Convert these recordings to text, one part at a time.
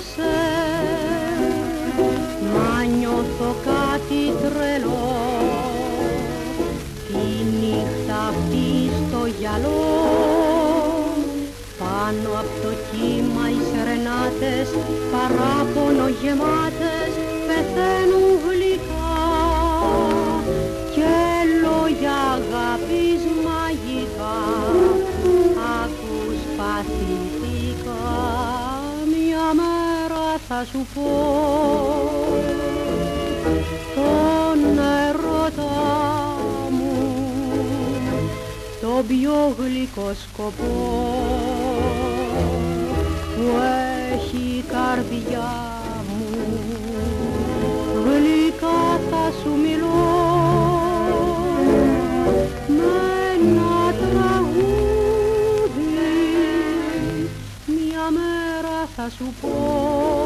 σε Μα νιώθω κάτι τρελό. Τη νύχτα αυτή στο γυαλό Πάνω από το κύμα οι σερενάτες Παράπονο γεμάτες πεθαίνουν γλυκά θα σου πω. Τον ερώτα μου Το πιο γλυκό σκοπό που έχει η καρδιά μου. Γλυκά θα σου μιλώ με ένα τραγούδι. Μια μέρα θα σου πω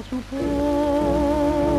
祝福。